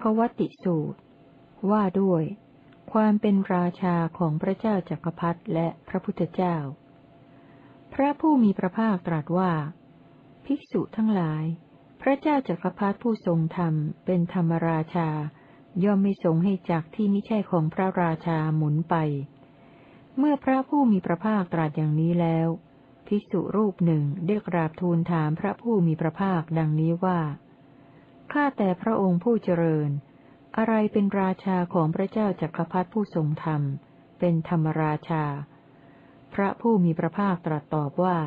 ักวัติสูตร ว่าด้วย ความเป็นราชาของพระเจ้าจักรพรรดิและพระพุทธเจ้า พระผู้มีพระภาคตรัสว่า ภิกษุทั้งหลาย พระเจ้าจักรพรรดิผู้ทรงธรรมเป็นธรรมราชา ย่อมไม่ทรงให้จักที่ไม่ใช่ของพระราชาหมุนไป เมื่อพระผู้มีพระภาคตรัสอย่างนี้แล้ว ภิกษุรูปหนึ่งได้กราบทูลถามพระผู้มีพระภาคดังนี้ว่า ข้าแต่พระองค์ผู้เจริญ อะไรเป็นราชาของพระเจ้าจักรพรรดิผู้ทรงธรรม เป็นธรรมราชา พระผู้มีพระภาคตรัสตอบว่า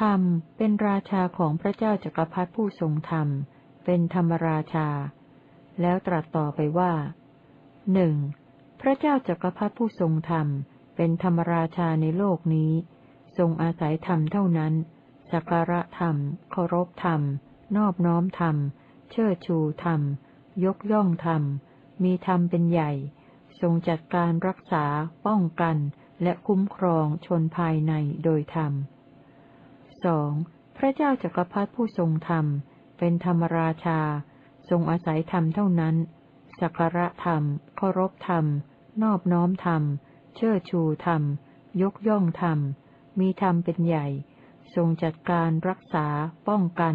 ธรรมเป็นราชาของพระเจ้าจักรพรรดิผู้ทรงธรรม เป็นธรรมราชา แล้วตรัสต่อไปว่าหนึ่งพระเจ้าจักรพรรดิผู้ทรงธรรม เป็นธรรมราชาในโลกนี้ ทรงอาศัยธรรมเท่านั้นสักการะธรรมเคารพธรรม นอบน้อมธรรม เชิดชูธรรม ยกย่องธรรม มีธรรมเป็นใหญ่ ทรงจัดการรักษา ป้องกัน และคุ้มครองชนภายในโดยธรรมสองพระเจ้าจักรพรรดิผู้ทรงธรรม เป็นธรรมราชา ทรงอาศัยธรรมเท่านั้น สักการะธรรมเคารพธรรม นอบน้อมธรรม เชิดชูธรรม ยกย่องธรรม มีธรรมเป็นใหญ่ ทรงจัดการรักษา ป้องกัน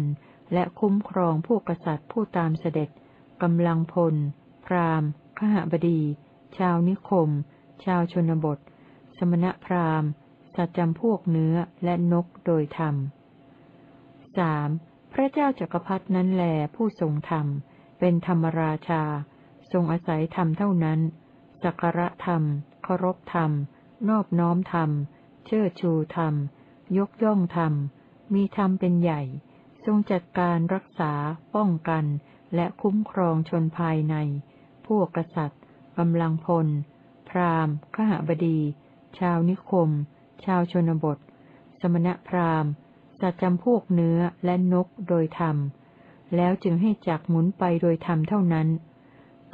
และคุ้มครองผู้กษัตริย์ผู้ตามเสด็จกำลังพล พราหมณ์ขหบดี ชาวนิคม ชาวชนบท สมณพราหมณ์สัตว์จำพวกเนื้อและนกโดยธรรมสพระเจ้าจักรพรรดนั้นแลผู้ทรงธรรม เป็นธรรมราชา ทรงอาศัยธรรมเท่านั้นสักระธรรมเคารพธรรม นอบน้อมธรรม เชิดชูธรรม ยกย่องธรรม มีธรรมเป็นใหญ่ ทรงจัดการรักษา ป้องกัน และคุ้มครองชนภายใน พวกกษัตริย์กำลังพล พราหมณ์ขหบดี ชาวนิคม ชาวชนบท สมณพราหมณ์สัตว์จำพวกเนื้อและนกโดยธรรม แล้วจึงให้จักหมุนไปโดยธรรมเท่านั้น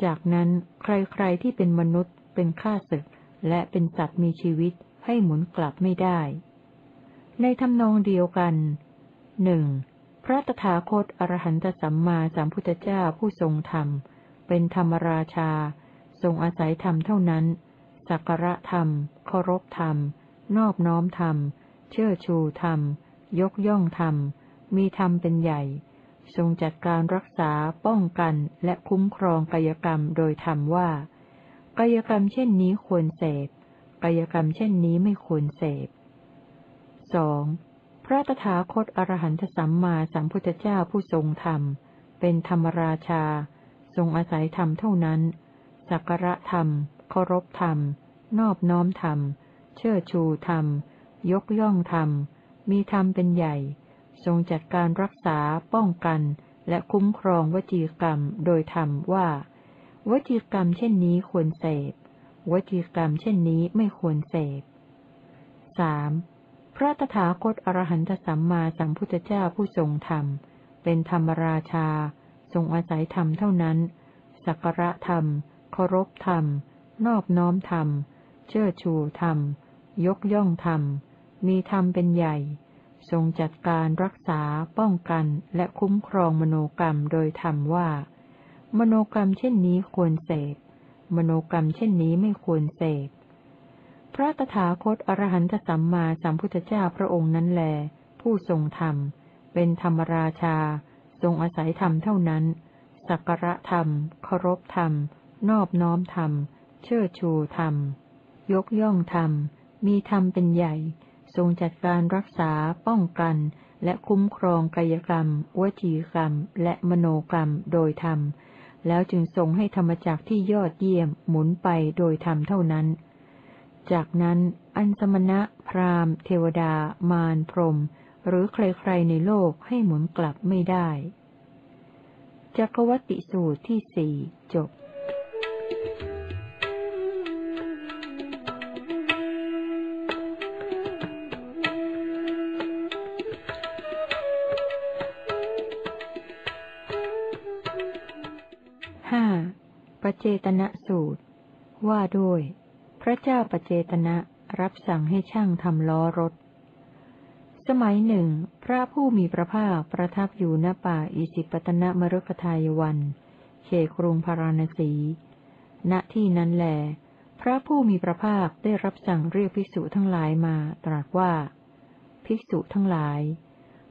จากนั้นใครๆที่เป็นมนุษย์ เป็นข้าศึก และเป็นสัตว์มีชีวิตให้หมุนกลับไม่ได้ ในทำนองเดียวกันหนึ่ง พระตถาคตอรหันตสัมมาสัมพุทธเจ้าผู้ทรงธรรม เป็นธรรมราชา ทรงอาศัยธรรมเท่านั้น สักการะธรรม เคารพธรรม นอบน้อมธรรม เชื่อชูธรรม ยกย่องธรรม มีธรรมเป็นใหญ่ ทรงจัดการรักษาป้องกันและคุ้มครองกายกรรมโดยธรรมว่า กายกรรมเช่นนี้ควรเสพ กายกรรมเช่นนี้ไม่ควรเสพสอง พระตถาคตอรหันตสัมมาสัมพุทธเจ้าผู้ทรงธรรม เป็นธรรมราชา ทรงอาศัยธรรมเท่านั้น สักระธรรม เคารพธรรม นอบน้อมธรรม เชื่อชูธรรม ยกย่องธรรม มีธรรมเป็นใหญ่ ทรงจัดการรักษา ป้องกัน และคุ้มครองวจีกรรมโดยธรรมว่า วจีกรรมเช่นนี้ควรเสพ วจีกรรมเช่นนี้ไม่ควรเสพสาม พระตถาคตอรหันตสัมมาสัมพุทธเจ้าผู้ทรงธรรม เป็นธรรมราชา ทรงอาศัยธรรมเท่านั้น สักระธรรมเคารพธรรม นอบน้อมธรรม เชื่อชูธรรม ยกย่องธรรม มีธรรมเป็นใหญ่ ทรงจัดการรักษา ป้องกัน และคุ้มครองมโนกรรมโดยธรรมว่า มโนกรรมเช่นนี้ควรเสพ มโนกรรมเช่นนี้ไม่ควรเสพ พระตถาคตอรหันตสัมมาสัมพุทธเจ้าพระองค์นั้นแล ผู้ทรงธรรม เป็นธรรมราชา ทรงอาศัยธรรมเท่านั้น สักการะธรรมเคารพธรรม นอบน้อมธรรม เชิดชูธรรม ยกย่องธรรม มีธรรมเป็นใหญ่ ทรงจัดการรักษาป้องกัน และคุ้มครองกายกรรม วจีกรรม และมโนกรรมโดยธรรม แล้วจึงทรงให้ธรรมจักที่ยอดเยี่ยมหมุนไปโดยธรรมเท่านั้น จากนั้น อันสมณะ พราหมณ์ เทวดา มารพรม หรือใครๆในโลกให้หมุนกลับไม่ได้จักวัติสูตรที่สี่จบห้าปเจตนะสูตร ว่าด้วย พระเจ้าปเจตนะรับสั่งให้ช่างทำล้อรถ สมัยหนึ่ง พระผู้มีพระภาคประทับอยู่ณป่าอิสิปตนมรุกทายวัน เขกรุงพาราณสี ณที่นั้นแหลพระผู้มีพระภาคได้รับสั่งเรียกภิกษุทั้งหลายมาตรัสว่า ภิกษุทั้งหลาย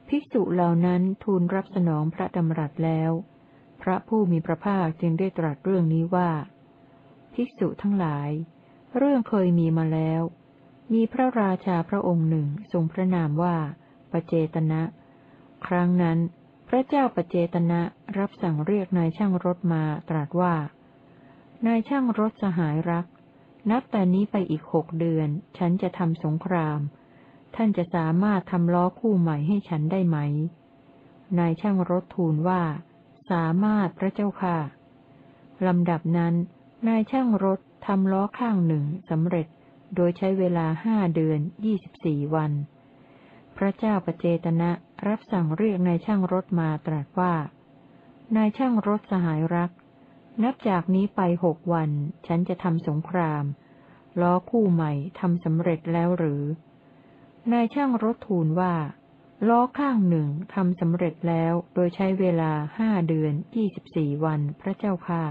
ภิกษุเหล่านั้นทูลรับสนองพระดำรัสแล้ว พระผู้มีพระภาคจึงได้ตรัสเรื่องนี้ว่า ภิกษุทั้งหลาย เรื่องเคยมีมาแล้ว มีพระราชาพระองค์หนึ่งทรงพระนามว่าปเจตนะ ครั้งนั้น พระเจ้าปเจตนะรับสั่งเรียกนายช่างรถมาตรัสว่า นายช่างรถสหายรัก นับแต่นี้ไปอีกหกเดือน ฉันจะทำสงคราม ท่านจะสามารถทำล้อคู่ใหม่ให้ฉันได้ไหม นายช่างรถทูลว่า สามารถพระเจ้าค่ะลำดับนั้น นายช่างรถ ทำล้อข้างหนึ่งสำเร็จโดยใช้เวลาห้าเดือนยี่สิบสี่วัน พระเจ้าประเจตนะรับสั่งเรียกนายช่างรถมาตรัสว่า นายช่างรถสหายรัก นับจากนี้ไปหกวัน ฉันจะทำสงคราม ล้อคู่ใหม่ทำสำเร็จแล้วหรือ นายช่างรถทูลว่า ล้อข้างหนึ่งทำสำเร็จแล้วโดยใช้เวลาห้าเดือนยี่สิบสี่วันพระเจ้าค่ะ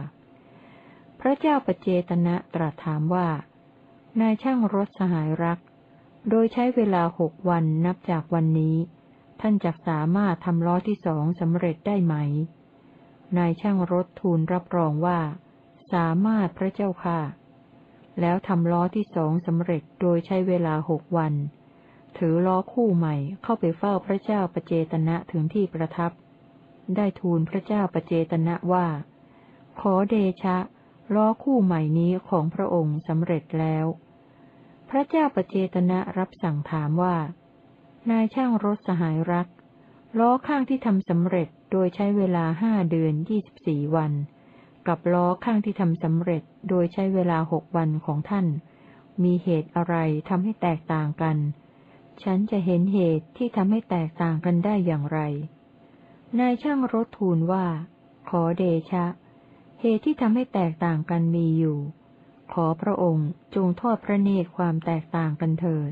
พระเจ้าปเจตนะตรัสถามว่า นายช่างรถสหายรัก โดยใช้เวลาหกวันนับจากวันนี้ ท่านจะสามารถทำล้อที่สองสำเร็จได้ไหม นายช่างรถทูลรับรองว่า สามารถพระเจ้าค่ะ แล้วทำล้อที่สองสำเร็จโดยใช้เวลาหกวัน ถือล้อคู่ใหม่เข้าไปเฝ้าพระเจ้าปเจตนะถึงที่ประทับ ได้ทูลพระเจ้าปเจตนะว่า ขอเดชะ ล้อคู่ใหม่นี้ของพระองค์สำเร็จแล้ว พระเจ้าปเจตนะรับสั่งถามว่า นายช่างรถสหายรัก ล้อข้างที่ทำสำเร็จโดยใช้เวลาห้าเดือนยี่สิบสี่วัน กับล้อข้างที่ทำสำเร็จโดยใช้เวลาหกวันของท่าน มีเหตุอะไรทำให้แตกต่างกัน ฉันจะเห็นเหตุที่ทำให้แตกต่างกันได้อย่างไร นายช่างรถทูลว่า ขอเดชะ เหตุที่ทำให้แตกต่างกันมีอยู่ ขอพระองค์จงทอดพระเนตรความแตกต่างกันเถิด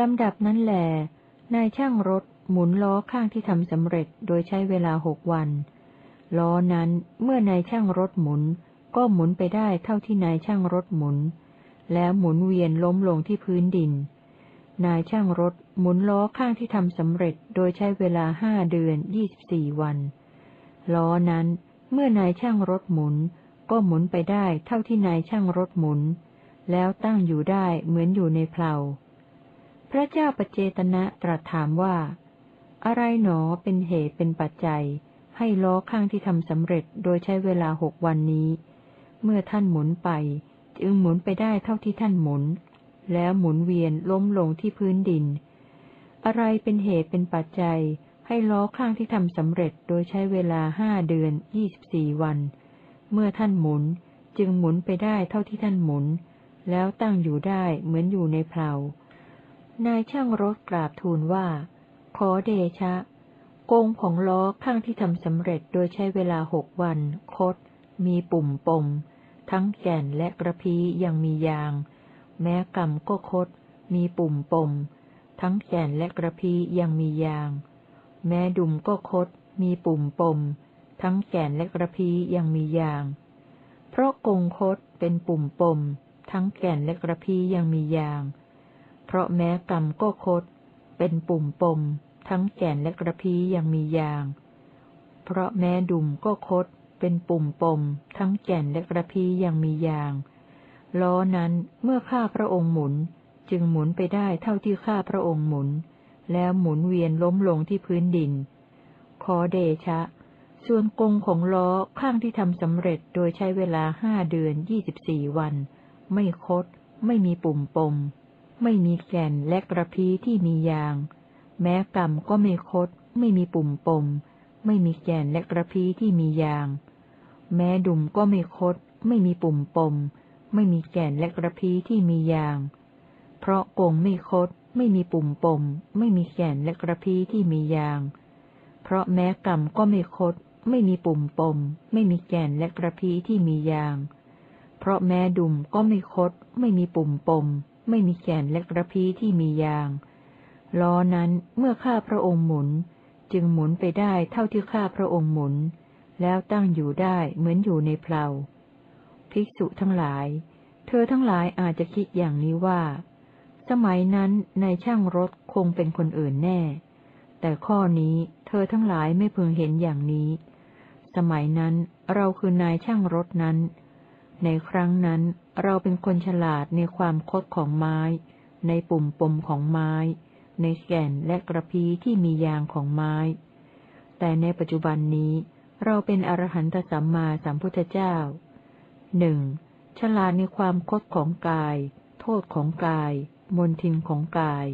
ลำดับนั้นแหลนายช่างรถหมุนล้อข้างที่ทำสำเร็จโดยใช้เวลาหกวัน ล้อนั้นเมื่อนายช่างรถหมุน ก็หมุนไปได้เท่าที่นายช่างรถหมุน แล้วหมุนเวียนล้มลงที่พื้นดิน นายช่างรถหมุนล้อข้างที่ทำสำเร็จโดยใช้เวลาห้าเดือนยี่สิบสี่วัน ล้อนั้น เมื่อนายช่างรถหมุน ก็หมุนไปได้เท่าที่นายช่างรถหมุน แล้วตั้งอยู่ได้เหมือนอยู่ในเพลาพระเจ้าปเจตนะตรัสถามว่า อะไรหนอเป็นเหตุเป็นปัจจัย ให้ล้อข้างที่ทำสำเร็จโดยใช้เวลาหกวันนี้ เมื่อท่านหมุนไป จึงหมุนไปได้เท่าที่ท่านหมุน แล้วหมุนเวียนล้มลงที่พื้นดิน อะไรเป็นเหตุเป็นปัจจัย ให้ล้อข้างที่ทำสำเร็จโดยใช้เวลาห้าเดือนยี่สิบสี่วัน เมื่อท่านหมุนจึงหมุนไปได้เท่าที่ท่านหมุน แล้วตั้งอยู่ได้เหมือนอยู่ในเพลานายช่างรถกราบทูลว่า ขอเดชะกงของล้อข้างที่ทำสำเร็จโดยใช้เวลาหกวัน คด มีปุ่มปม ทั้งแก่นและกระพียังมียาง แม้กำก็คด มีปุ่มปม ทั้งแก่นและกระพียังมียาง แม้ดุมก็คด มีปุ่มปม ทั้งแก่นและกระพียังมียาง เพราะกงคดเป็นปุ่มปม ทั้งแก่นและกระพียังมียาง เพราะแม้กำก็คด เป็นปุ่มปม ทั้งแก่นและกระพียังมียาง เพราะแม้ดุมก็คด เป็นปุ่มปม ทั้งแก่นและกระพียังมียาง ล้อนั้นเมื่อข้าพระองค์หมุนจึงหมุนไปได้เท่าที่ข้าพระองค์หมุน แล้วหมุนเวียนล้มลงที่พื้นดิน ขอเดชะ ส่วนกงของล้อข้างที่ทำสำเร็จโดยใช้เวลาห้าเดือนยี่สิบสี่วัน ไม่คด ไม่มีปุ่มปม ไม่มีแก่นและกระพีที่มียาง แม้กรรมก็ไม่คด ไม่มีปุ่มปม ไม่มีแก่นและกระพีที่มียาง แม้ดุมก็ไม่คด ไม่มีปุ่มปม ไม่มีแก่นและกระพีที่มียาง เพราะกงไม่คด ไม่มีปุ่มปม ไม่มีแก่นและกระพี้ที่มียาง เพราะแม้กรรมก็ไม่คด ไม่มีปุ่มปม ไม่มีแกนและกระพี้ที่มียาง เพราะแม้ดุมก็ไม่คด ไม่มีปุ่มปม ไม่มีแกนและกระพี้ที่มียาง ล้อนั้นเมื่อข้าพระองค์หมุน จึงหมุนไปได้เท่าที่ข้าพระองค์หมุน แล้วตั้งอยู่ได้เหมือนอยู่ในเพลาภิกษุทั้งหลาย เธอทั้งหลายอาจจะคิดอย่างนี้ว่า สมัยนั้นในช่างรถคงเป็นคนอื่นแน่ แต่ข้อนี้เธอทั้งหลายไม่พึงเห็นอย่างนี้ สมัยนั้นเราคือนายช่างรถนั้น ในครั้งนั้นเราเป็นคนฉลาดในความคดของไม้ ในปุ่มปมของไม้ ในแก่นและกระพี้ที่มียางของไม้ แต่ในปัจจุบันนี้เราเป็นอรหันตสัมมาสัมพุทธเจ้าหนึ่งฉลาดในความคดของกาย โทษของกาย มนทินของกาย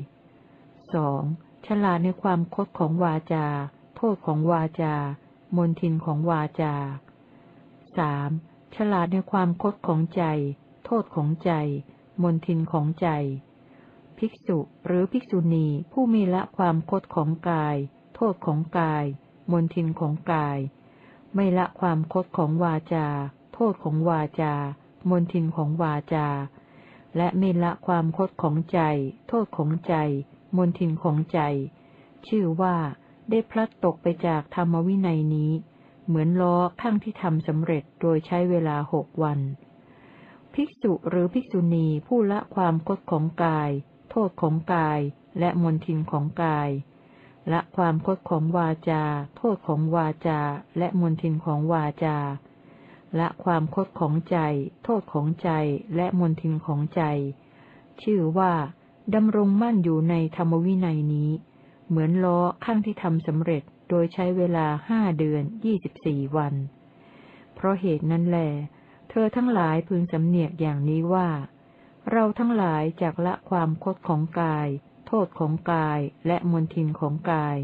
สองฉลาดในความคดของวาจา โทษของวาจา มนทินของวาจาสามฉลาดในความคดของใจ โทษของใจ มนทินของใจ ภิกษุหรือภิกษุณีผู้มีละความคดของกาย โทษของกาย มนทินของกาย ไม่ละความคดของวาจา โทษของวาจา มนทินของวาจา และไม่ละความคดของใจ โทษของใจ มนทินของใจ ชื่อว่าได้พลัดตกไปจากธรรมวินัยนี้ เหมือนล้อข้างที่ทำสำเร็จโดยใช้เวลาหกวัน ภิกษุหรือภิกษุณีผู้ละความคดของกาย โทษของกาย และมนทินของกาย ละความคดของวาจา โทษของวาจา และมนทินของวาจา ละความคดของใจ โทษของใจและมนทินของใจ ชื่อว่าดำรงมั่นอยู่ในธรรมวินัยนี้ เหมือนล้อข้างที่ทำสำเร็จโดยใช้เวลาห้าเดือนยี่สิบสี่วัน เพราะเหตุนั้นแหลเธอทั้งหลายพึงสำเนียกอย่างนี้ว่า เราทั้งหลายจากละความคดของกาย โทษของกายและมนทินของกาย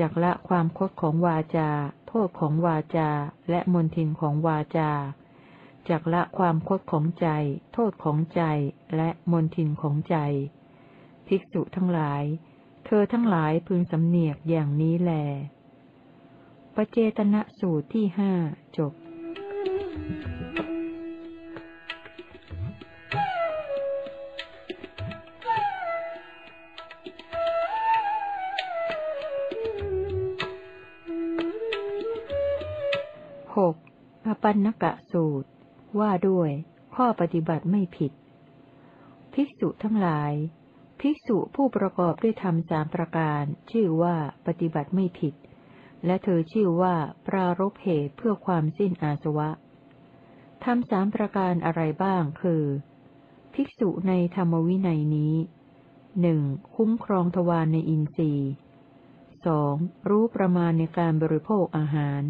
จากละความคดของวาจา โทษของวาจา และมนทินของวาจาจากละความคดของใจ โทษของใจ และมนทินของใจ ภิกษุทั้งหลาย เธอทั้งหลายพึงสำเนียกอย่างนี้แลปเจตนะสูตรที่ห้าจบ ปันนกะสูตร ว่าด้วย ข้อปฏิบัติไม่ผิด ภิกษุทั้งหลาย ภิกษุผู้ประกอบด้วยธรรมสามประการ ชื่อว่าปฏิบัติไม่ผิด และเธอชื่อว่าปรารบเหตุเพื่อความสิ้นอาสวะธรรมสามประการอะไรบ้างคือ ภิกษุในธรรมวินัยนี้หนึ่งคุ้มครองทวารในอินทรีย์สองรู้ประมาณในการบริโภคอาหาร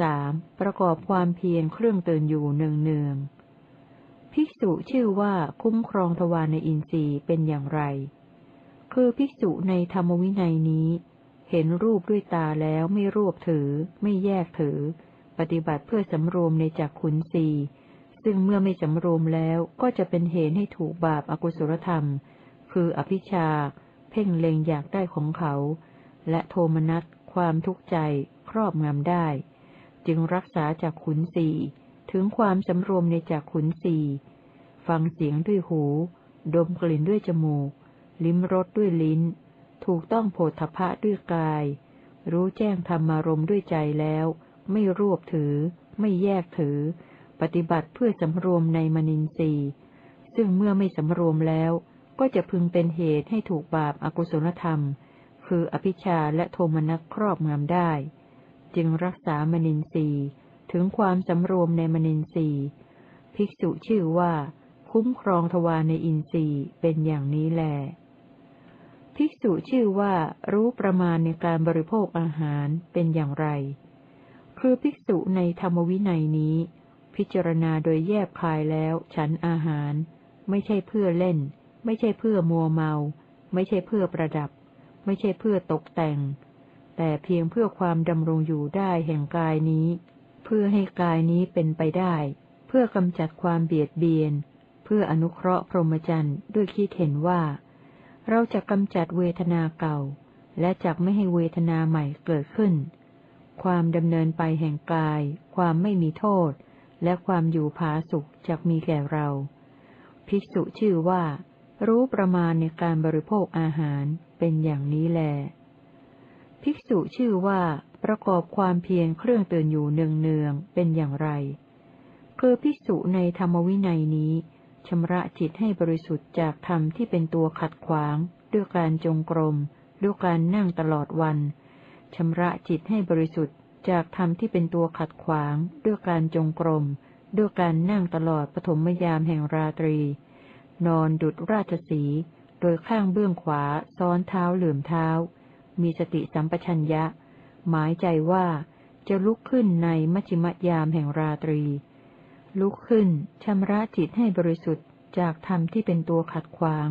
สามประกอบความเพียรเครื่องเตือนอยู่เนืองเนืองภิกษุชื่อว่าคุ้มครองทวารในอินทรีย์เป็นอย่างไร คือภิกษุในธรรมวินัยนี้ เห็นรูปด้วยตาแล้วไม่รวบถือ ไม่แยกถือ ปฏิบัติเพื่อสำรวมในจักขุนสีซึ่งเมื่อไม่สำรวมแล้วก็จะเป็นเหตุให้ถูกบาปอากุศลธรรม คืออภิชา เพ่งเล็งอยากได้ของเขา และโทมนัสความทุกข์ใจครอบงำได้ จึงรักษาจากขุนสีถึงความสำรวมในจากขุนสีฟังเสียงด้วยหู ดมกลิ่นด้วยจมูก ลิ้มรสด้วยลิ้น ถูกต้องโผฏฐพะด้วยกาย รู้แจ้งธรรมารมด้วยใจแล้ว ไม่รวบถือ ไม่แยกถือ ปฏิบัติเพื่อสำรวมในมนินทรีย์ซึ่งเมื่อไม่สำรวมแล้ว ก็จะพึงเป็นเหตุให้ถูกบาปอากุศลธรรม คืออภิชาและโทมนัสครอบงำได้ จึงรักษามนินทรีย์ถึงความสำรวมในมนินทรีย์ภิกษุชื่อว่า คุ้มครองทวารในอินทรีย์เป็นอย่างนี้แล ภิกษุชื่อว่ารู้ประมาณในการบริโภคอาหารเป็นอย่างไร คือภิกษุในธรรมวินัยนี้ พิจารณาโดยแยบคายแล้วฉันอาหาร ไม่ใช่เพื่อเล่น ไม่ใช่เพื่อมัวเมา ไม่ใช่เพื่อประดับ ไม่ใช่เพื่อตกแต่ง แต่เพียงเพื่อความดำรงอยู่ได้แห่งกายนี้ เพื่อให้กายนี้เป็นไปได้ เพื่อกำจัดความเบียดเบียน เพื่ออนุเคราะห์พรหมจรรย์ด้วยคิดเห็นว่า เราจะกำจัดเวทนาเก่า และจักไม่ให้เวทนาใหม่เกิดขึ้น ความดำเนินไปแห่งกาย ความไม่มีโทษ และความอยู่ผาสุขจักมีแก่เรา ภิกษุชื่อว่า รู้ประมาณในการบริโภคอาหารเป็นอย่างนี้แล ภิกษุชื่อว่าประกอบความเพียรเครื่องเตือนอยู่เนืองๆเป็นอย่างไร คือภิกษุในธรรมวินัยนี้ชำระจิตให้บริสุทธิ์จากธรรมที่เป็นตัวขัดขวาง ด้วยการจงกรมด้วยการนั่งตลอดวันชำระจิตให้บริสุทธิ์จากธรรมที่เป็นตัวขัดขวาง ด้วยการจงกรมด้วยการนั่งตลอดปฐมยามแห่งราตรี นอนดุดราชสี โดยข้างเบื้องขวาซ้อนเท้าเหลื่อมเท้า มีสติสัมปชัญญะ หมายใจว่าจะลุกขึ้นในมัชิมยามแห่งราตรี ลุกขึ้นชำระจิตให้บริสุทธิ์จากธรรมที่เป็นตัวขัดขวาง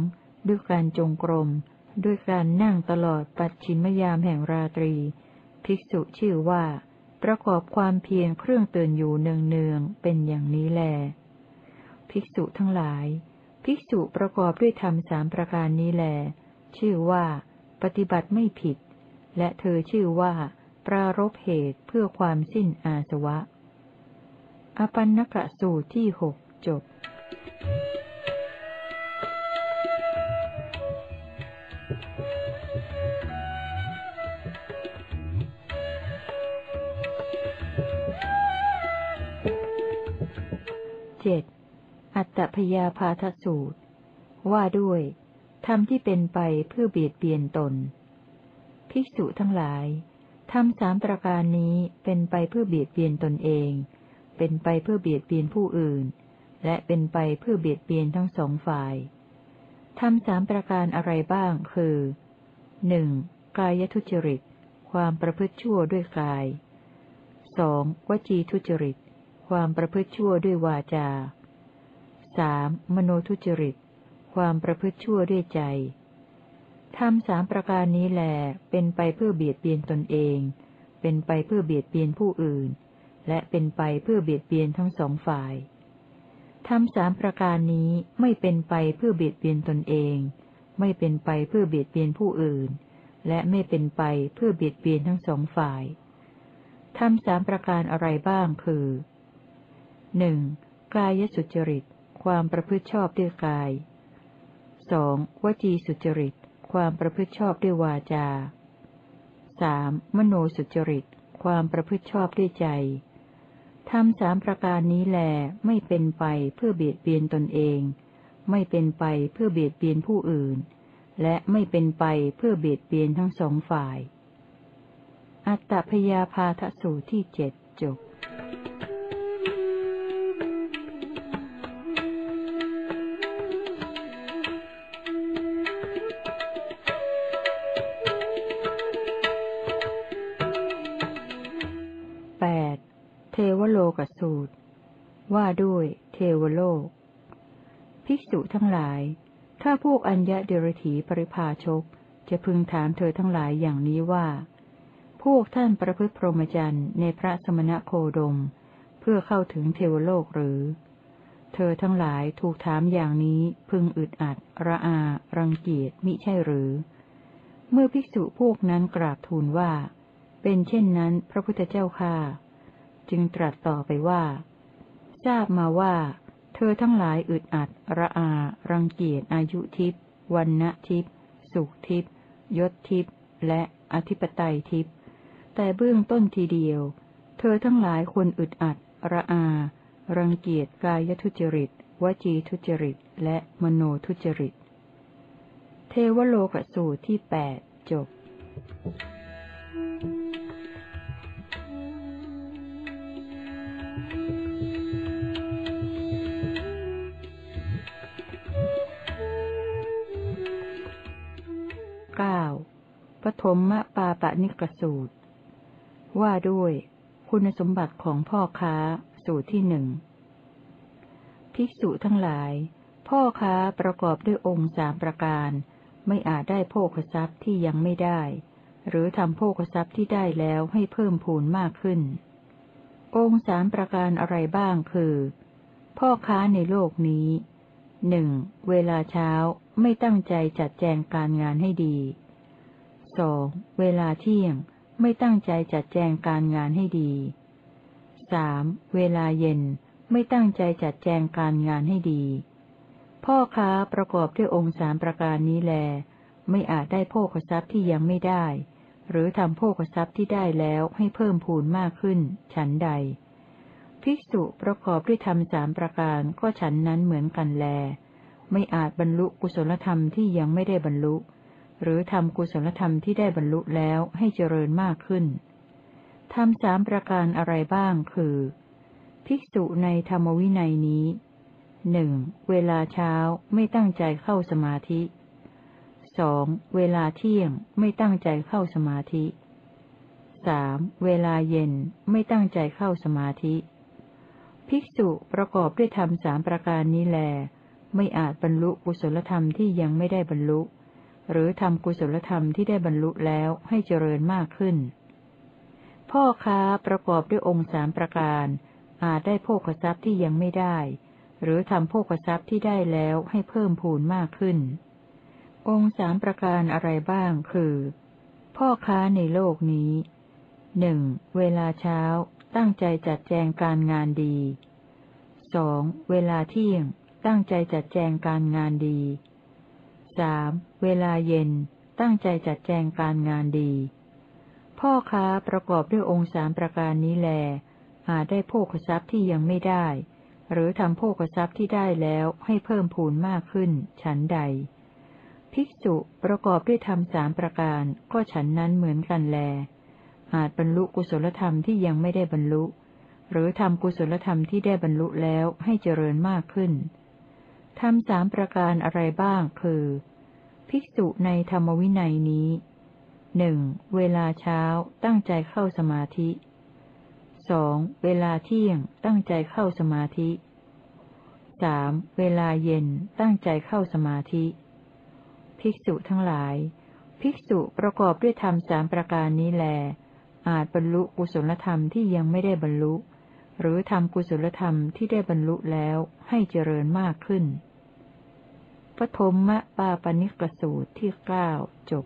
ด้วยการจงกรม ด้วยการนั่งตลอดปัจฉิมยามแห่งราตรี ภิกษุชื่อว่า ประกอบความเพียรเครื่องเตือนอยู่เนืองๆเป็นอย่างนี้แล ภิกษุทั้งหลาย ภิกษุประกอบด้วยธรรมสามประการนี้แล ชื่อว่า ปฏิบัติไม่ผิด และเธอชื่อว่า ปรารบเหตุเพื่อความสิ้นอาสวะ อปันนกะสูตรที่หกจบเจ็ดอัตตพยาพาทสูตร ว่าด้วย ธรรมที่เป็นไปเพื่อเบียดเบียนตน ภิกษุทั้งหลายธรรมสามประการนี้เป็นไปเพื่อเบียดเบียนตนเอง เป็นไปเพื่อเบียดเบียนผู้อื่น และเป็นไปเพื่อเบียดเบียนทั้งสองฝ่ายธรรมสามประการอะไรบ้าง คือหนึ่งกายทุจริต ความประพฤติชั่วด้วยกายสองวจีทุจริต ความประพฤติชั่วด้วยวาจาสามมโนทุจริต ความประพฤติชั่วด้วยใจทำสามประการนี้แหลเป็นไปเพื่อเบียดเบียนตนเอง เป็นไปเพื่อเบียดเบียนผู้อื่น และเป็นไปเพื่อเบียดเบียนทั้งสองฝ่ายทำสามประการนี้ไม่เป็นไปเพื่อเบียดเบียนตนเอง ไม่เป็นไปเพื่อเบียดเบียนผู้อื่น และไม่เป็นไปเพื่อเบียดเบียนทั้งสองฝ่ายทำสามประการอะไรบ้างคือหนึ่งกายสุจริต ความประพฤติชอบด้วยกาย สองวจีสุจริต ความประพฤติชอบด้วยวาจาสามมโนสุจริต ความประพฤติชอบด้วยใจทำสามประการนี้แลไม่เป็นไปเพื่อเบียดเบียนตนเอง ไม่เป็นไปเพื่อเบียดเบียนผู้อื่น และไม่เป็นไปเพื่อเบียดเบียนทั้งสองฝ่าย อัตตพยาพาทสูตรที่เจ็ดจบ สูตร ว่าด้วยเทวโลก ภิกษุทั้งหลาย ถ้าพวกอัญญะเดรถีปริภาชก จะพึงถามเธอทั้งหลายอย่างนี้ว่า พวกท่านประพฤติพรหมจรรย์ในพระสมณะโคดม เพื่อเข้าถึงเทวโลกหรือ เธอทั้งหลายถูกถามอย่างนี้พึงอึดอัด ระอา รังเกียจมิใช่หรือ เมื่อภิกษุพวกนั้นกราบทูลว่า เป็นเช่นนั้น พระพุทธเจ้าค่า จึงตรัสต่อไปว่า ทราบมาว่า เธอทั้งหลายอึดอัด ระอา รังเกียจอายุทิพย์วันณทิพย์สุขทิพย์ยศทิพย์และอธิปไตยทิพย์แต่เบื้องต้นทีเดียว เธอทั้งหลายควรอึดอัด ระอา รังเกียจกายทุจริต วจีทุจริต และมโนทุจริต เทวโลกสูตรที่แปดจบ Thank you. เก้าปฐมมปาปะนิกสูตร ว่าด้วย คุณสมบัติของพ่อค้า สูตรที่หนึ่งภิกษุทั้งหลาย พ่อค้าประกอบด้วยองค์สามประการ ไม่อาจได้โภคทรัพย์ที่ยังไม่ได้ หรือทำโภคทรัพย์ที่ได้แล้วให้เพิ่มพูนมากขึ้น องค์สามประการอะไรบ้างคือ พ่อค้าในโลกนี้หนึ่งเวลาเช้า ไม่ตั้งใจจัดแจงการงานให้ดีสองเวลาเที่ยง ไม่ตั้งใจจัดแจงการงานให้ดีสามเวลาเย็น ไม่ตั้งใจจัดแจงการงานให้ดี พ่อค้าประกอบด้วยองค์สามประการนี้แล ไม่อาจได้โภคทรัพย์ที่ยังไม่ได้ หรือทำโภคทรัพย์ที่ได้แล้วให้เพิ่มพูนมากขึ้น ฉันใด ภิกษุประกอบด้วยธรรมสามประการก็ฉันนั้นเหมือนกันแล ไม่อาจบรรลุกุศลธรรมที่ยังไม่ได้บรรลุ หรือทำกุศลธรรมที่ได้บรรลุแล้วให้เจริญมากขึ้นทำสามประการอะไรบ้างคือ ภิกษุในธรรมวินัยนี้หนึ่งเวลาเช้าไม่ตั้งใจเข้าสมาธิสองเวลาเที่ยงไม่ตั้งใจเข้าสมาธิสามเวลาเย็นไม่ตั้งใจเข้าสมาธิ ภิกษุประกอบด้วยธรรมสามประการนี้แล ไม่อาจบรรลุกุศลธรรมที่ยังไม่ได้บรรลุ หรือทำกุศลธรรมที่ได้บรรลุแล้วให้เจริญมากขึ้น พ่อค้าประกอบด้วยองค์สามประการ อาจได้โภคทรัพย์ที่ยังไม่ได้ หรือทำโภคทรัพย์ที่ได้แล้วให้เพิ่มพูนมากขึ้น องค์สามประการอะไรบ้างคือ พ่อค้าในโลกนี้หนึ่งเวลาเช้าตั้งใจจัดแจงการงานดีสองเวลาเที่ยง ตั้งใจจัดแจงการงานดีสามเวลาเย็น ตั้งใจจัดแจงการงานดี พ่อค้าประกอบด้วยองค์สามประการนี้แล อาจได้โภคทรัพย์ที่ยังไม่ได้ หรือทำโภกทรัพย์ที่ได้แล้วให้เพิ่มพูนมากขึ้น ฉันใด ภิกษุประกอบด้วยธรรมสามประการก็ฉันนั้นเหมือนกันแล อาจบรรลุกุศลธรรมที่ยังไม่ได้บรรลุ หรือทำกุศลธรรมที่ได้บรรลุแล้วให้เจริญมากขึ้น ทำสามประการอะไรบ้าง คือ ภิกษุในธรรมวินัยนี้หนึ่งเวลาเช้าตั้งใจเข้าสมาธิสองเวลาเที่ยงตั้งใจเข้าสมาธิสามเวลาเย็นตั้งใจเข้าสมาธิ ภิกษุทั้งหลาย ภิกษุประกอบด้วยธรรมสามประการนี้แล อาจบรรลุกุศลธรรมที่ยังไม่ได้บรรลุ หรือทำกุศลธรรมที่ได้บรรลุแล้วให้เจริญมากขึ้น ปฐมมะปาปนิกสูตรที่เก้าจบ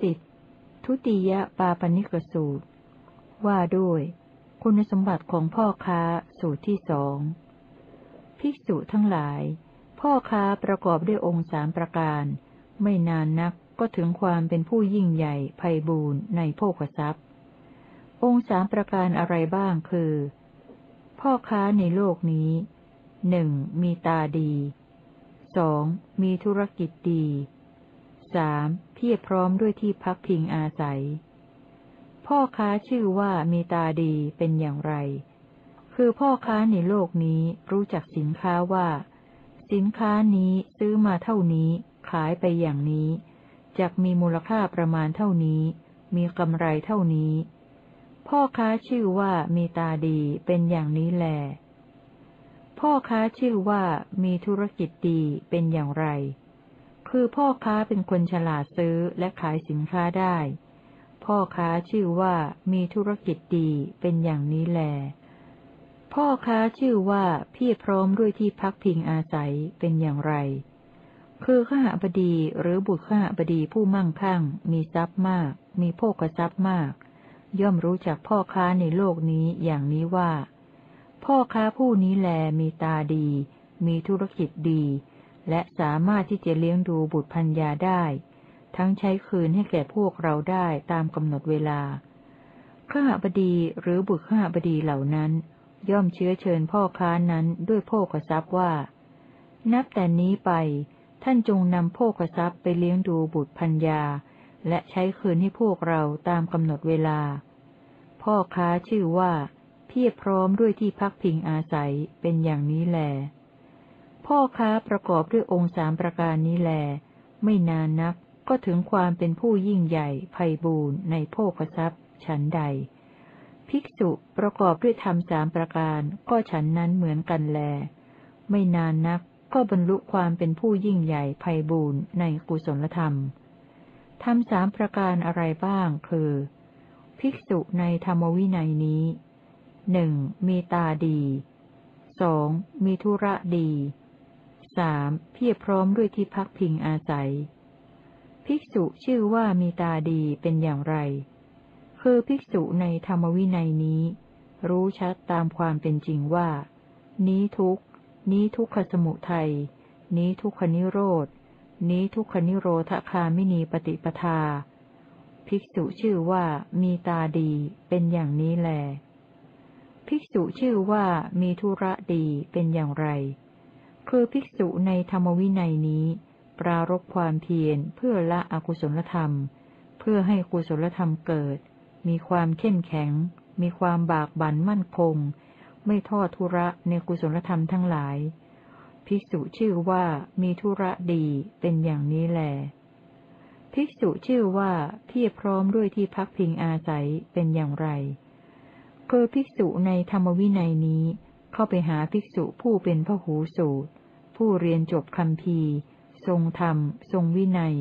สิทุติยปาปนิกสูตร ว่าด้วย คุณสมบัติของพ่อค้าสูตรที่สองภิกษุทั้งหลาย พ่อค้าประกอบด้วยองค์สามประการ ไม่นานนักก็ถึงความเป็นผู้ยิ่งใหญ่ไพบูรณ์ในโภคทรัพย์ องค์สามประการอะไรบ้างคือ พ่อค้าในโลกนี้หนึ่งมีตาดีสองมีธุรกิจดีสามเพียบพร้อมด้วยที่พักพิงอาศัย พ่อค้าชื่อว่ามีตาดีเป็นอย่างไร คือพ่อค้าในโลกนี้รู้จักสินค้าว่า สินค้านี้ซื้อมาเท่านี้ ขายไปอย่างนี้จกมีมูลค่าประมาณเท่านี้ มีกำไรเท่านี้ พ่อค้าชื่อว่ามีตาดีเป็นอย่างนี้แล พ่อค้าชื่อว่ามีธุรกิจดีเป็นอย่างไร คือพ่อค้าเป็นคนฉลาดซื้อและขายสินค้าได้ พ่อค้าชื่อว่ามีธุรกิจดีเป็นอย่างนี้แล พ่อค้าชื่อว่าพี่พร้อมด้วยที่พักพิงอาศัยเป็นอย่างไร คือข้าบดีหรือบุตรข้าบดีผู้มั่งคั่ง มีทรัพย์มาก มีโภคทรัพย์มาก ย่อมรู้จักพ่อค้าในโลกนี้อย่างนี้ว่า พ่อค้าผู้นี้แลมีตาดี มีธุรกิจดี และสามารถที่จะเลี้ยงดูบุตรพัญญาได้ ทั้งใช้คืนให้แก่พวกเราได้ตามกำหนดเวลา ข้าบดีหรือบุตรข้าบดีเหล่านั้น ย่อมเชื้อเชิญพ่อค้านั้นด้วยโภคทรัพย์ว่า นับแต่นี้ไป ท่านจงนำโภคทรัพย์ไปเลี้ยงดูบุตรพัญญา และใช้คืนให้พวกเราตามกำหนดเวลา พ่อค้าชื่อว่า เพียบพร้อมด้วยที่พักพิงอาศัยเป็นอย่างนี้แล พ่อค้าประกอบด้วยองค์สามประการนี้แล ไม่นานนัก ก็ถึงความเป็นผู้ยิ่งใหญ่ไพบูรณ์ในโภคทรัพย์ ฉันใด ภิกษุประกอบด้วยธรรมสามประการก็ฉันนั้นเหมือนกันแล ไม่นานนักก็บรรลุความเป็นผู้ยิ่งใหญ่ไพบูรณ์ในกุศลธรรมธรรมสามประการอะไรบ้าง คือ ภิกษุในธรรมวินัยนี้หนึ่งมีตาดีสองมีธุระดีสสามเพียรพร้อมด้วยที่พักพิงอาศัย ภิกษุชื่อว่ามีตาดีเป็นอย่างไร คือภิกษุในธรรมวินัยนี้ รู้ชัดตามความเป็นจริงว่า นี้ทุกนี้ทุกขสมุทัย นี้ทุกขนิโรธ นี้ทุกขนิโรธคามินีปฏิปทา ภิกษุชื่อว่ามีตาดีเป็นอย่างนี้แล ภิกษุชื่อว่ามีธุระดีเป็นอย่างไร คือภิกษุในธรรมวินัยนี้ ปรารบความเพียรเพื่อละอกุศลธรรม เพื่อให้กุศลธรรมเกิด มีความเข้มแข็ง มีความบากบั่นมั่นคง ไม่ทอดทุระในกุศลธรรมทั้งหลาย ภิกษุชื่อว่ามีธุระดีเป็นอย่างนี้แหลภิกษุชื่อว่าเพียรพร้อมด้วยที่พักพิงอาศัยเป็นอย่างไรคือภิกษุในธรรมวินัยนี้ เข้าไปหาภิกษุผู้เป็นพหูสูตร ผู้เรียนจบคำพี ทรงธรรม ทรงวินัย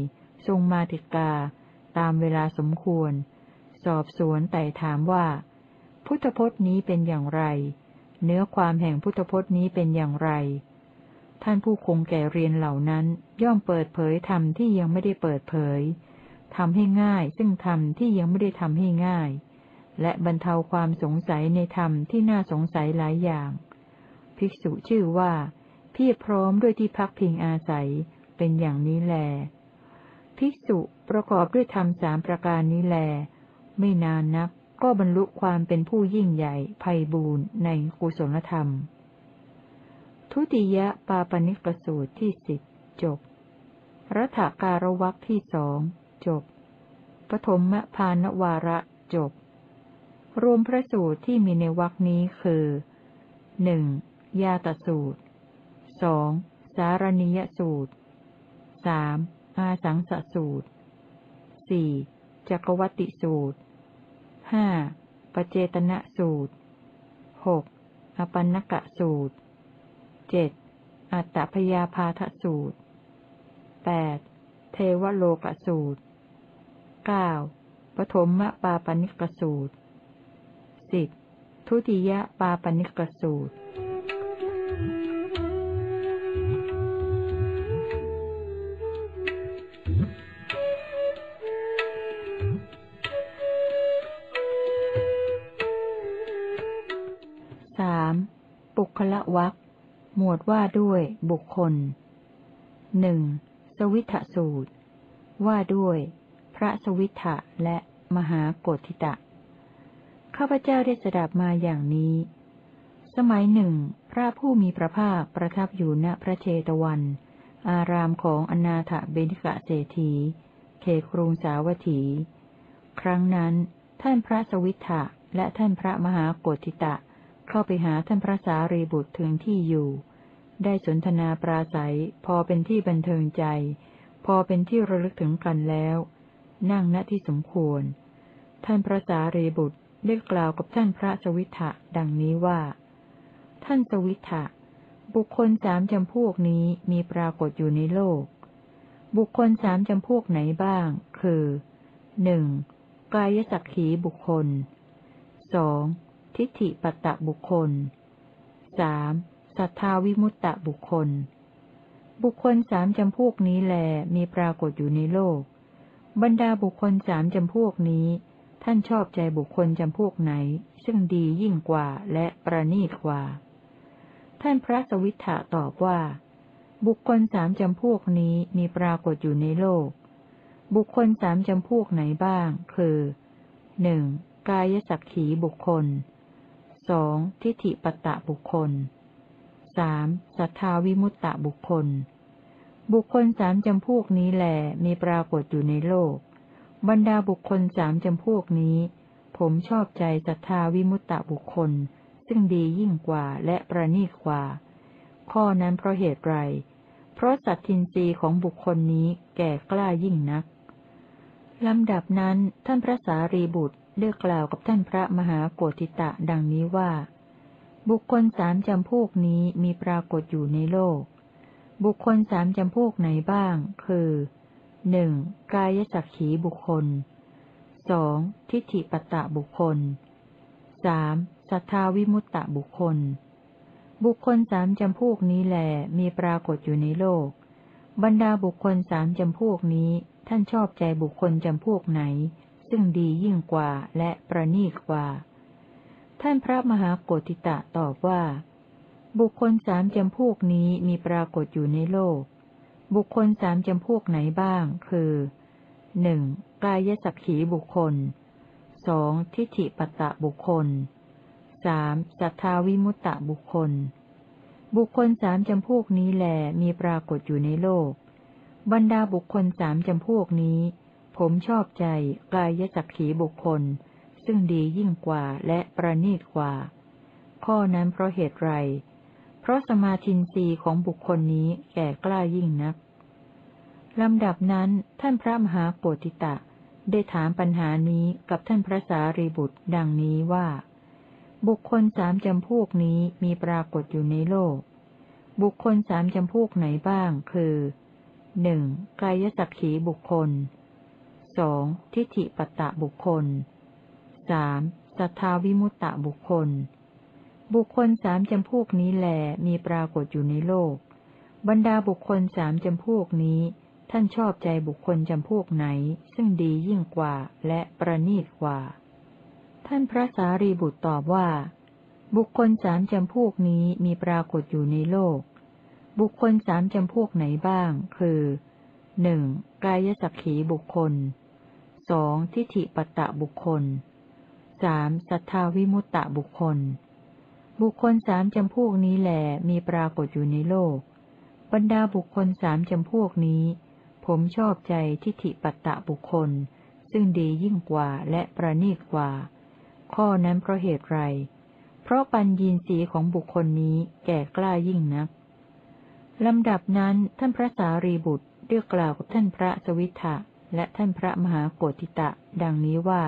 ทรงมาติกา ตามเวลาสมควร สอบสวนไต่ถามว่า พุทธพจน์นี้เป็นอย่างไร เนื้อความแห่งพุทธพจน์นี้เป็นอย่างไร ท่านผู้คงแก่เรียนเหล่านั้น ย่อมเปิดเผยธรรมที่ยังไม่ได้เปิดเผยทำให้ง่าย ซึ่งธรรมที่ยังไม่ได้ทำให้ง่าย และบรรเทาความสงสัยในธรรมที่น่าสงสัยหลายอย่าง ภิกษุชื่อว่า เพียรพร้อมด้วยที่พักพิงอาศัย เป็นอย่างนี้แล ภิกษุประกอบด้วยธรรมสามประการนี้แล ไม่นานนักก็บรรลุความเป็นผู้ยิ่งใหญ่ไพ่บูรณ์ในกุศลธรรม ทุติยะปาปนิกสูตรที่สิบจบรัฐการวักที่สองจบปฐมพานวาระจบ รวมพระสูตรที่มีในวักนี้คือหนึ่งยาตสูตรสองสารณิยสูตร สามอาสังสสูตรสี่จักวัติสูตรห้าปเจตนะสูตรหกอปันนกะสูตรเจ็ดอัตตพยาพาทสูตรแปดเทวโลกสูตรเก้าปฐมปาปนิกสูตรสิบทุติยปาปนิกสูตร คละวักหมวดว่าด้วยบุคคลหนึ่งสวิทสูตร ว่าด้วย พระสวิทะและมหาโกฏทิตะ ข้าพเจ้าได้สดับมาอย่างนี้ สมัยหนึ่ง พระผู้มีพระภาคประทับอยู่ณพระเชตวัน อารามของอนาถเบนิกะเศรษฐี เขครุงสาวัตถี ครั้งนั้น ท่านพระสวิทะและท่านพระมหาโกฏทิตะ เข้าไปหาท่านพระสารีบุตรถึงที่อยู่ ได้สนทนาปราศัย พอเป็นที่บันเทิงใจ พอเป็นที่ระลึกถึงกันแล้ว นั่งณที่สมควร ท่านพระสารีบุตรได้กล่าวกับท่านพระสวิทะดังนี้ว่า ท่านสวิทะบุคคลสามจำพวกนี้มีปรากฏอยู่ในโลก บุคคลสามจำพวกไหนบ้าง คือหนึ่งกายสักขีบุคคลสอง ทิฏฐิปัตตบุคคลสามศรัทธาวิมุตตะบุคคล บุคคลสามจำพวกนี้แลมีปรากฏอยู่ในโลก บรรดาบุคคลสามจำพวกนี้ ท่านชอบใจบุคคลจำพวกไหน ซึ่งดียิ่งกว่าและประณีตกว่า ท่านพระสวิทธะตอบว่า บุคคลสามจำพวกนี้มีปรากฏอยู่ในโลก บุคคลสามจำพวกไหนบ้าง คือหนึ่งกายสักขีบุคคล สองทิฏฐิปตะบุคคลสามศรัทธาวิมุตตะบุคคล บุคคลสามจำพวกนี้แหลมีปรากฏอยู่ในโลก บรรดาบุคคลสามจำพวกนี้ ผมชอบใจศรัทธาวิมุตตะบุคคล ซึ่งดียิ่งกว่าและประณีตกว่า ข้อนั้นเพราะเหตุไร เพราะสัตทินรีของบุคคลนี้แก่กล้ายิ่งนักลำดับนั้นท่านพระสารีบุตร ได้กล่าวกับท่านพระมหาโกติตะดังนี้ว่า บุคคลสามจำพวกนี้มีปรากฏอยู่ในโลก บุคคลสามจำพวกไหนบ้าง คือหนึ่งกายสักขีบุคคลสองทิฏฐิปตะบุคคลสามสัทธาวิมุตตะบุคคล บุคคลสามจำพวกนี้แหลมีปรากฏอยู่ในโลก บรรดาบุคคลสามจำพวกนี้ท่านชอบใจบุคคลจำพวกไหน ซึ่งดียิ่งกว่าและประณีกว่า ท่านพระมหาโกติตะตอบว่า บุคคลสามจำพวกนี้มีปรากฏอยู่ในโลก บุคคลสามจำพวกไหนบ้าง คือหนึ่งกายสักขีบุคคลสองทิฏฐิปตะบุคคลสามสัทธาวิมุตตะบุคคล บุคคลสามจำพวกนี้แหลมีปรากฏอยู่ในโลก บรรดาบุคคลสามจำพวกนี้ ผมชอบใจกายสักขีบุคคล ซึ่งดียิ่งกว่าและประณีตกว่า ข้อนั้นเพราะเหตุไร เพราะสมาธินรีของบุคคลนี้แก่กล้ายิ่งนักลำดับนั้นท่านพระมหาโปติตะ ได้ถามปัญหานี้กับท่านพระสารีบุตรดังนี้ว่า บุคคลสามจำพวกนี้มีปรากฏอยู่ในโลก บุคคลสามจำพวกไหนบ้างคือหนึ่งกายสักขีบุคคล สองทิฏฐิปตะบุคคลสามสัทธาวิมุตตะบุคคล บุคคลสามจำพวกนี้แหลมีปรากฏอยู่ในโลก บรรดาบุคคลสามจำพวกนี้ ท่านชอบใจบุคคลจำพวกไหน ซึ่งดียิ่งกว่าและประณีตกว่า ท่านพระสารีบุตรตอบว่า บุคคลสามจำพวกนี้มีปรากฏอยู่ในโลก บุคคลสามจำพวกไหนบ้าง คือหนึ่งกายสักขีบุคคล สองทิฏฐิปตะบุคคลสามสัทธาวิมุตตะบุคคล บุคคลสามจำพวกนี้แหลมีปรากฏอยู่ในโลก บรรดาบุคคลสามจำพวกนี้ ผมชอบใจทิฏฐิปตะบุคคล ซึ่งดียิ่งกว่าและประณีตกว่า ข้อนั้นเพราะเหตุไร เพราะปัญญีสีของบุคคลนี้แก่กล้ายิ่งนักลำดับนั้นท่านพระสารีบุตรเรียกกล่าวกับท่านพระสวิทธะ และท่านพระมหาโกติตะ ดังนี้ว่า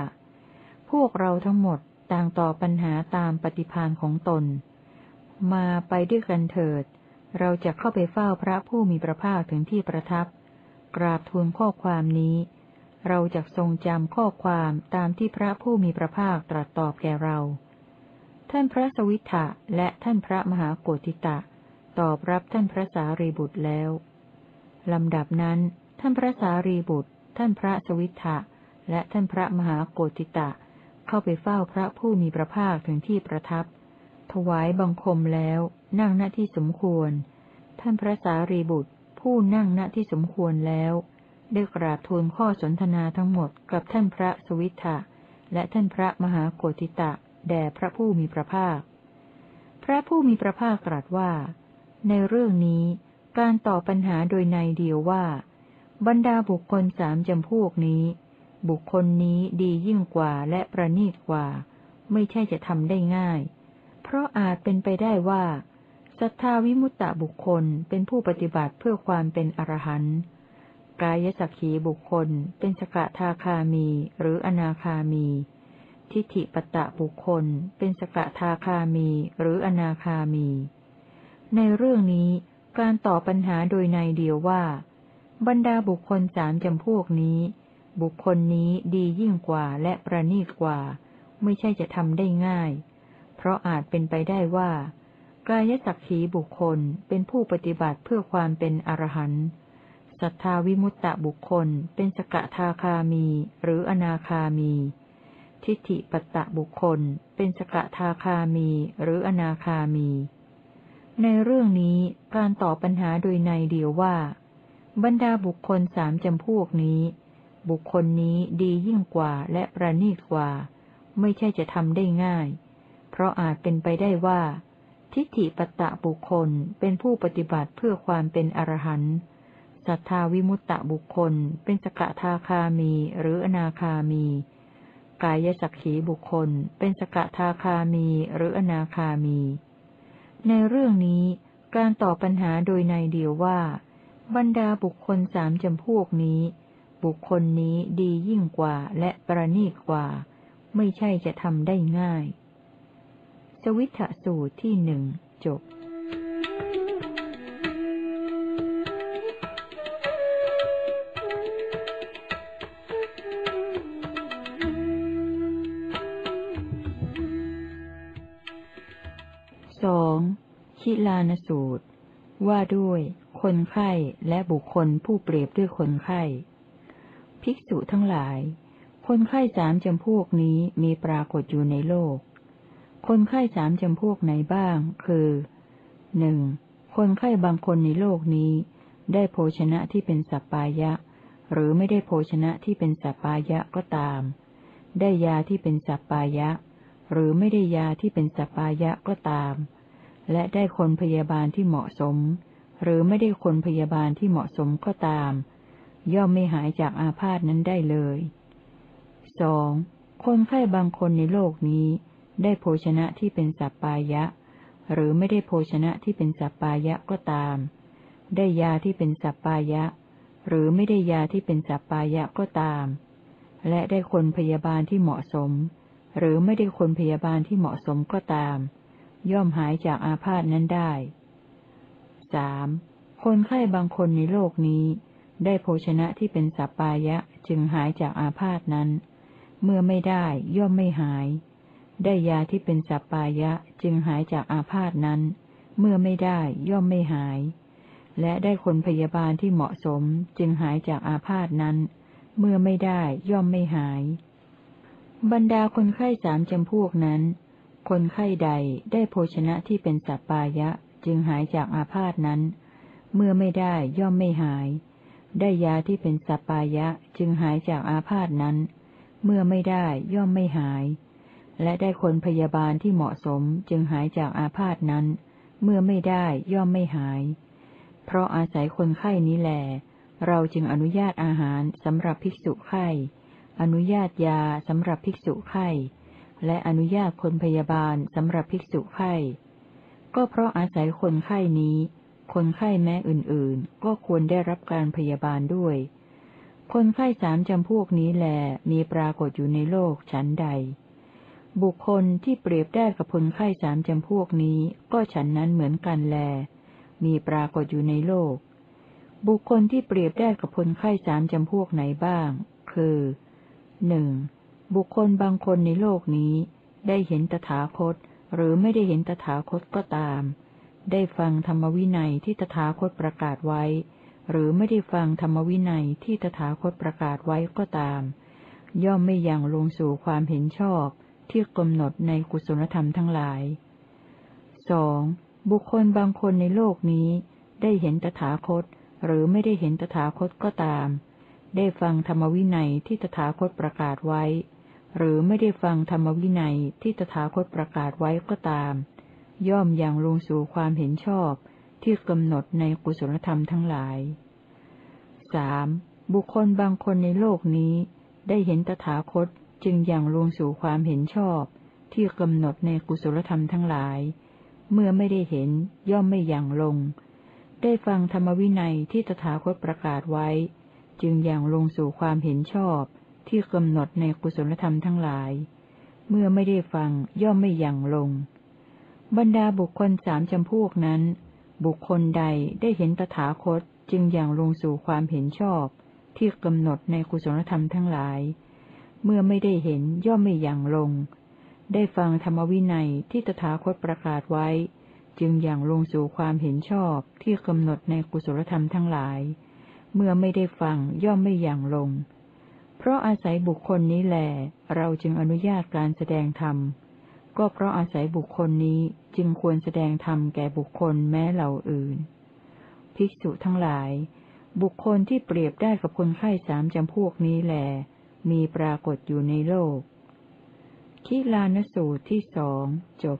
พวกเราทั้งหมดต่างต่อปัญหาตามปฏิพานของตน มาไปด้วยกันเถิด เราจะเข้าไปเฝ้าพระผู้มีพระภาคถึงที่ประทับ กราบทูลข้อความนี้ เราจะทรงจำข้อความตามที่พระผู้มีพระภาคตรัสตอบแก่เรา ท่านพระสวิทธะและท่านพระมหาโกติตะ ตอบรับท่านพระสารีบุตรแล้วลำดับนั้น ท่านพระสารีบุตร ท่านพระสวิทธะและท่านพระมหาโกติตะ เข้าไปเฝ้าพระผู้มีพระภาคถึงที่ประทับ ถวายบังคมแล้วนั่งหน้าที่สมควร ท่านพระสารีบุตร ผู้นั่งณที่สมควรแล้วได้กราบทูลข้อสนทนาทั้งหมดกับท่านพระสวิทธะและท่านพระมหาโกติตะแด่พระผู้มีพระภาค พระผู้มีพระภาคตรัสว่า ในเรื่องนี้การตอบปัญหาโดยในเดียวว่า บรรดาบุคคลสามจำพวกนี้ บุคคลนี้ดียิ่งกว่าและประณีตกว่า ไม่ใช่จะทำได้ง่าย เพราะอาจเป็นไปได้ว่าศรัทธาวิมุตตะบุคคลเป็นผู้ปฏิบัติเพื่อความเป็นอรหันต์กายสักขีบุคคลเป็นสกทาคามีหรืออนาคามี ทิฏฐิปตะบุคคลเป็นสกทาคามีหรืออนาคามี ในเรื่องนี้การตอบปัญหาโดยในเดียวว่า บรรดาบุคคลสามจำพวกนี้ บุคคลนี้ดียิ่งกว่าและประณีตกว่า ไม่ใช่จะทำได้ง่าย เพราะอาจเป็นไปได้ว่า กายสักขีบุคคลเป็นผู้ปฏิบัติเพื่อความเป็นอรหันต์ศรัทธาวิมุตตะบุคคลเป็นสกทาคามีหรืออนาคามี ทิฏฐิปตะบุคคล เป็นสกทาคามีหรืออนาคามี ในเรื่องนี้การตอบปัญหาโดยในเดียวว่า บรรดาบุคคลสามจำพวกนี้ บุคคลนี้ดียิ่งกว่าและประณีตกว่า ไม่ใช่จะทำได้ง่าย เพราะอาจเป็นไปได้ว่า ทิฏฐิปตะบุคคลเป็นผู้ปฏิบัติเพื่อความเป็นอรหันต์ศรัทธาวิมุตตะบุคคล เป็นสกทาคามีหรืออนาคามี กายสักขีบุคคล เป็นสกทาคามีหรืออนาคามี ในเรื่องนี้การตอบปัญหาโดยในเดียวว่า บรรดาบุคคลสามจำพวกนี้ บุคคลนี้ดียิ่งกว่าและประณีตกว่า ไม่ใช่จะทำได้ง่าย สวิทสูตรที่หนึ่งจบสองคิลานสูตร ว่าด้วย คนไข้และบุคคลผู้เปรียบด้วยคนไข้ ภิกษุทั้งหลาย คนไข้สามจำพวกนี้มีปรากฏอยู่ในโลก คนไข้สามจำพวกไหนบ้าง คือหนึ่งคนไข้บางคนในโลกนี้ ได้โภชนะที่เป็นสัปปายะ หรือไม่ได้โภชนะที่เป็นสัปปายะก็ตาม ได้ยาที่เป็นสัปปายะ หรือไม่ได้ยาที่เป็นสัปปายะก็ตาม และได้คนพยาบาลที่เหมาะสม หรือไม่ได้คนพยาบาลที่เหมาะสมก็ตาม ย่อมไม่หายจากอาพาธนั้นได้เลยสองคนไข้บางคนในโลกนี้ ได้โภชนะที่เป็นสัปปายะ หรือไม่ได้โภชนะที่เป็นสัปปายะก็ตาม ได้ยาที่เป็นสัปปายะ หรือไม่ได้ยาที่เป็นสัปปายะก็ตาม และได้คนพยาบาลที่เหมาะสม หรือไม่ได้คนพยาบาลที่เหมาะสมก็ตาม ย่อมหายจากอาพาธนั้นได้ สามคนไข้บางคนในโลกนี้ ได้โภชนะที่เป็นสัปปายะจึงหายจากอาพาธนั้น เมื่อไม่ได้ย่อมไม่หาย ได้ยาที่เป็นสัปปายะจึงหายจากอาพาธนั้น เมื่อไม่ได้ย่อมไม่หาย และได้คนพยาบาลที่เหมาะสมจึงหายจากอาพาธนั้น เมื่อไม่ได้ย่อมไม่หาย บรรดาคนไข้สามจำพวกนั้น คนไข้ใดได้โภชนะที่เป็นสัปปายะ จึงหายจากอาพาธนั้น เมื่อไม่ได้ย่อมไม่หาย ได้ยาที่เป็นสัปปายะจึงหายจากอาพาธนั้น เมื่อไม่ได้ย่อมไม่หาย และได้คนพยาบาลที่เหมาะสมจึงหายจากอาพาธนั้น เมื่อไม่ได้ย่อมไม่หาย เพราะอาศัยคนไข้นี้แหลเราจึงอนุญาตอาหารสำหรับภิกษุไข้ อนุญาตยาสำหรับภิกษุไข้ และอนุญาตคนพยาบาลสำหรับภิกษุไข้ ก็เพราะอาศัยคนไข้นี้ คนไข้แม้อื่นๆ ก็ควรได้รับการพยาบาลด้วย คนไข้สามจำพวกนี้แหลมีปรากฏอยู่ในโลกชั้นใด บุคคลที่เปรียบได้กับคนไข้สามจำพวกนี้ ก็ฉันนั้นเหมือนกันแล มีปรากฏอยู่ในโลก บุคคลที่เปรียบได้กับคนไข้สามจำพวกไหนบ้าง คือหนึ่งบุคคลบางคนในโลกนี้ได้เห็นตถาคต หรือไม่ได้เห็นตถาคตก็ตาม ได้ฟังธรรมวินัยที่ตถาคตประกาศไว้ หรือไม่ได้ฟังธรรมวินัยที่ตถาคตประกาศไว้ก็ตาม ย่อมไม่ยังลงสู่ความเห็นชอบที่กำหนดในกุศลธรรมทั้งหลายสองบุคคลบางคนในโลกนี้ ได้เห็นตถาคต หรือไม่ได้เห็นตถาคตก็ตาม ได้ฟังธรรมวินัยที่ตถาคตประกาศไว้ หรือไม่ได้ฟังธรรมวินัยที่ตถาคตประกาศไว้ก็ตาม ย่อมอย่างลงสู่ความเห็นชอบที่กำหนดในกุศลธรรมทั้งหลายสบุคคลบางคนในโลกนี้ ได้เห็นตถาคตจึงอยังลงสู่ความเห็นชอบ ที่กำหนดในกุศลธรรมทั้งหลาย เมื่อไม่ได้เห็นย่อมไม่อยังลง ได้ฟังธรรมวินัยที่ตถาคตประกาศไว้ จึงอยังลงสู่ความเห็นชอบ ที่กำหนดในกุศลธรรมทั้งหลาย เมื่อไม่ได้ฟังย่อมไม่ยังลง บรรดาบุคคลสามจำพวกนั้น บุคคลใดได้เห็นตถาคตจึงอยังลงสู่ความเห็นชอบ ที่กำหนดในกุศลธรรมทั้งหลาย เมื่อไม่ได้เห็นย่อมไม่ยังลง ได้ฟังธรรมวินัยที่ตถาคตประกาศไว้ จึงอย่างลงสู่ความเห็นชอบที่กำหนดในกุศลธรรมทั้งหลาย เมื่อไม่ได้ฟังย่อมไม่ยังลง เพราะอาศัยบุคคลนี้แหลเราจึงอนุญาตการแสดงธรรม ก็เพราะอาศัยบุคคลนี้จึงควรแสดงธรรมแก่บุคคลแม้เหล่าอื่น ภิกษุทั้งหลาย บุคคลที่เปรียบได้กับคนไข้สามจำพวกนี้แหลมีปรากฏอยู่ในโลก คิลานสูตรที่สองจบ